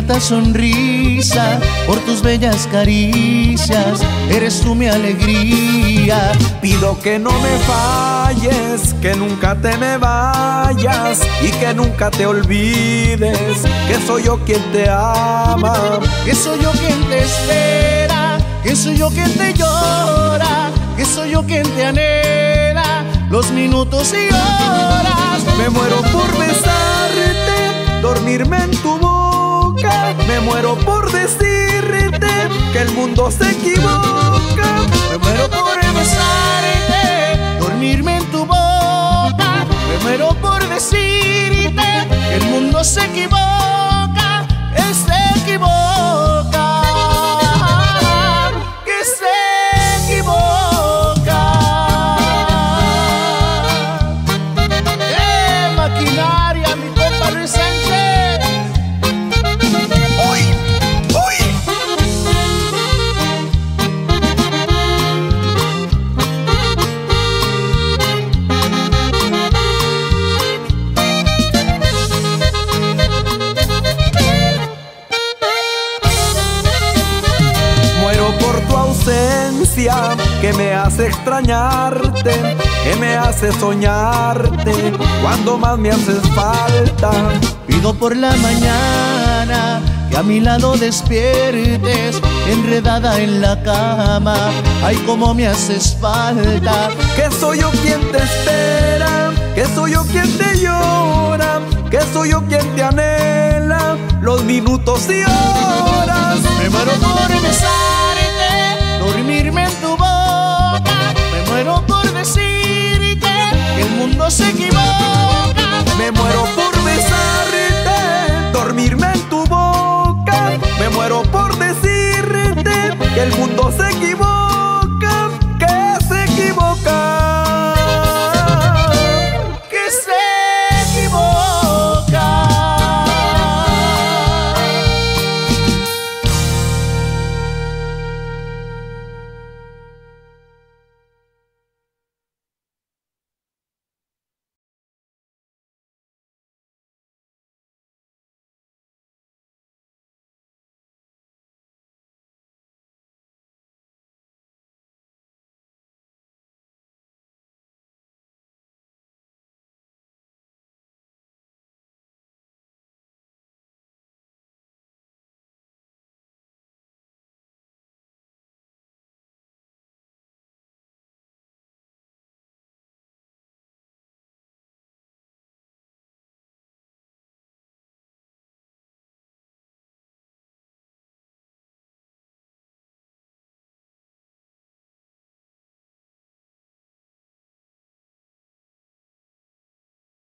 bonita sonrisa, por tus bellas caricias, eres tú mi alegría. Pido que no me falles, que nunca te me vayas y que nunca te olvides, que soy yo quien te ama, que soy yo quien te espera, que soy yo quien te llora, que soy yo quien te anhela, los minutos y horas. Que el mundo se equivoca, que me hace extrañarte, que me hace soñarte cuando más me haces falta. Pido por la mañana que a mi lado despiertes, enredada en la cama. Ay, cómo me haces falta. Que soy yo quien te espera, que soy yo quien te llora, que soy yo quien te anhela los minutos y horas. Me muero por besarte,